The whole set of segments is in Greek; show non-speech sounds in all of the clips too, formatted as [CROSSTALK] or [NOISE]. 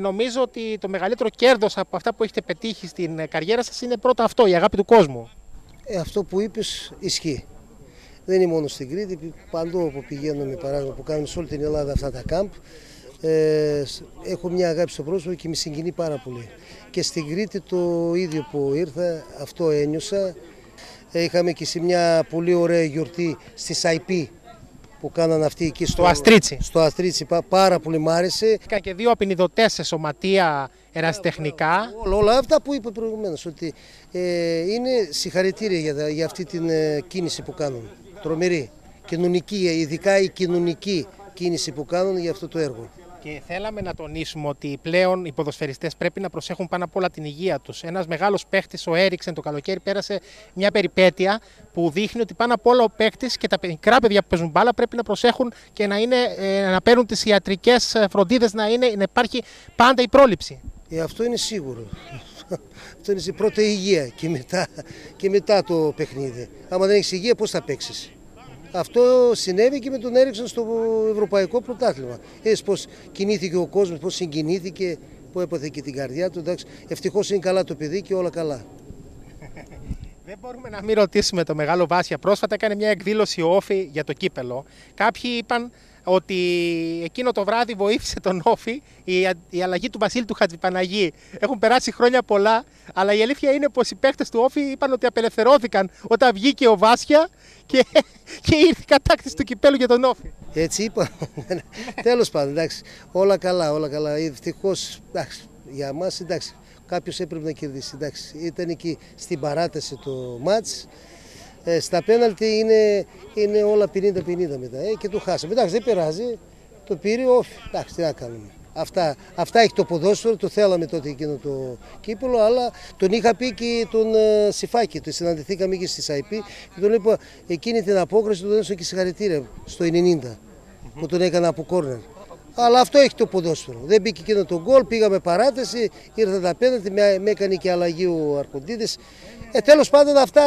νομίζω ότι το μεγαλύτερο κέρδος από αυτά που έχετε πετύχει στην ε, καριέρα σας είναι πρώτα αυτό, η αγάπη του κόσμου. Ε, αυτό που είπες ισχύει. Δεν είναι μόνο στην Κρήτη, παντού όπου πηγαίνουμε, παράδειγμα που κάνουμε σε όλη την Ελλάδα αυτά τα κάμπ, ε, έχω μια αγάπη στο πρόσωπο και με συγκινεί πάρα πολύ. Και στην Κρήτη το ίδιο που ήρθα, αυτό ένιωσα. Ε, είχαμε και σε μια πολύ ωραία γιορτή στη Σαϊπή που κάναν αυτοί εκεί στο, στο Αστρίτσι. Στο Αστρίτσι, πάρα πολύ μ' άρεσε. Είχα και δύο απεινιδωτές σε σωματεία ερασιτεχνικά. Όλα, όλα αυτά που είπε προηγουμένως, ότι ε, είναι συγχαρητήρια για, για αυτή την ε, κίνηση που κάνουν. Τρομερή. Κοινωνική, ειδικά η κοινωνική κίνηση που κάνουν για αυτό το έργο. Και θέλαμε να τονίσουμε ότι πλέον οι ποδοσφαιριστές πρέπει να προσέχουν πάνω απ' όλα την υγεία τους. Ένας μεγάλος παίχτη, ο Έριξεν, το καλοκαίρι πέρασε μια περιπέτεια που δείχνει ότι πάνω απ' όλα ο παίχτη και τα μικρά παιδιά που παίζουν μπάλα πρέπει να προσέχουν και να, είναι, ε, να παίρνουν τις ιατρικές φροντίδες, να, είναι, να υπάρχει πάντα η πρόληψη. Ε, αυτό είναι σίγουρο. [LAUGHS] αυτό είναι πρώτα η υγεία και μετά, και μετά το παιχνίδι. Άμα δεν έχεις υγεία, πώς θα παίξεις; Αυτό συνέβη και με τον έριξαν στο Ευρωπαϊκό Πρωτάθλημα. Είδες πώς κινήθηκε ο κόσμος, πώς συγκινήθηκε, που έπαθε και την καρδιά του. Εντάξει, ευτυχώς είναι καλά το παιδί και όλα καλά. [LAUGHS] Δεν μπορούμε να μην ρωτήσουμε το μεγάλο Βάσια. Πρόσφατα έκανε μια εκδήλωση όφη για το κύπελο. Κάποιοι είπαν ότι εκείνο το βράδυ βοήθησε τον Όφη η, η αλλαγή του Βασίλη του Χατζηπαναγή. Έχουν περάσει χρόνια πολλά, αλλά η αλήθεια είναι πως οι παίχτε του Όφη είπαν ότι απελευθερώθηκαν όταν βγήκε ο Βάσια και, [LAUGHS] και ήρθε η κατάκτηση του κυπέλου για τον Όφη. Έτσι είπα. Τέλος πάντων, εντάξει. Όλα καλά, όλα καλά. Ευτυχώς για μας εντάξει. Κάποιος έπρεπε να κερδίσει. Εντάξει. Ήταν εκεί στην παράταση το μάτς. Ε, στα πέναλτι είναι, είναι όλα 50-50 μετά ε, και το χάσαμε. Εντάξει, δεν πειράζει. Το πήρε όφη. Εντάξει, τι να κάνουμε. Αυτά, αυτά έχει το ποδόσφαιρο, το θέλαμε τότε εκείνο το κύπελο, αλλά τον είχα πει και τον ε, Σιφάκη. Το συναντηθήκαμε και στη ΣΑΙΠΗ και τον είπα εκείνη την απόκριση του έδωσα και συγχαρητήρια στο 90 που τον έκανα από κόρνερ. Αλλά αυτό έχει το ποδόσφαιρο. Δεν μπήκε εκείνο το γκολ, πήγαμε παράταση, ήρθα τα πέναντι, με, με έκανε και αλλαγή ο Αρκοντίδης. Ε, τέλος πάντων αυτά...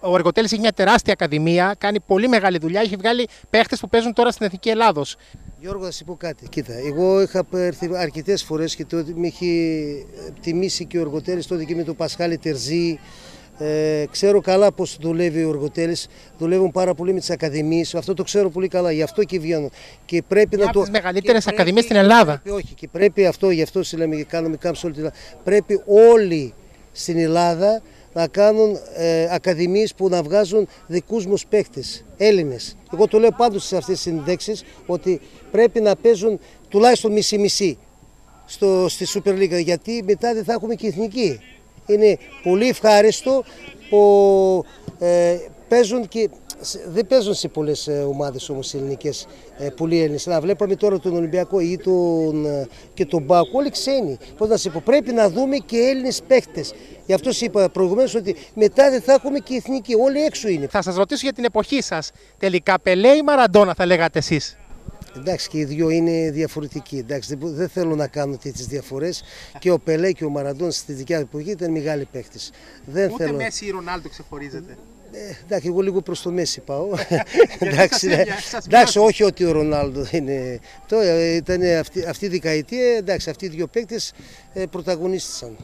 Ο Εργοτέλης έχει μια τεράστια ακαδημία, κάνει πολύ μεγάλη δουλειά, έχει βγάλει παίχτες που παίζουν τώρα στην Εθνική Ελλάδος. Γιώργο, θα σου πω κάτι. Κοίτα, εγώ είχα έρθει αρκετές φορές και τότε με έχει τιμήσει και ο Εργοτέλη τότε και με τον Πασχάλη Τερζή. Ε, ξέρω καλά πώς δουλεύει ο Εργοτέλης. Δουλεύουν πάρα πολύ με τις ακαδημίες. Αυτό το ξέρω πολύ καλά. Γι' αυτό και βγαίνω. Και πρέπει να το. Από τι μεγαλύτερες ακαδημίες στην Ελλάδα. Πρέπει, όχι, και πρέπει αυτό, γι' αυτό λέμε και κάνουμε κάμψη όλη την Ελλάδα. Πρέπει όλοι στην Ελλάδα να κάνουν ε, ακαδημίες που να βγάζουν δικούς μου παίχτες, Έλληνες. Εγώ το λέω πάντως σε αυτές τις συνδέξεις ότι πρέπει να παίζουν τουλάχιστον μισή-μισή στο, στη Super League γιατί μετά δεν θα έχουμε και εθνική. Είναι πολύ ευχάριστο που ε, παίζουν και δεν παίζουν σε πολλές ομάδες όμως οι ελληνικές ε, πολλοί Έλληνες. Να βλέπαμε τώρα τον Ολυμπιακό ή τον, ε, και τον Μπάκο, όλοι ξένοι. Πώς να σε πω, πρέπει να δούμε και Έλληνες παίχτε. Γι' αυτό σα είπα προηγουμένως ότι μετά δεν θα έχουμε και εθνική. Όλοι έξω είναι. Θα σας ρωτήσω για την εποχή σας. Τελικά, Πελέ ή Μαραντόνα θα λέγατε εσείς; Εντάξει και οι δύο είναι διαφορετικοί. Εντάξει, δεν θέλω να κάνω τέτοιες διαφορές. Και ο Πελέ και ο Μαραντών στη δικιά του εποχή ήταν μεγάλοι παίχτε. Ούτε θέλω... Μέση ή Ρονάλντο ξεχωρίζεται. Ε, εντάξει, εγώ λίγο προς το μέση πάω. [LAUGHS] εντάξει, ναι. εντάξει, όχι ότι ο Ρονάλντο είναι. Το, ε, ήταν αυτή, αυτή η δεκαετία, εντάξει, αυτοί οι δύο παίκτες ε, πρωταγωνίστησαν.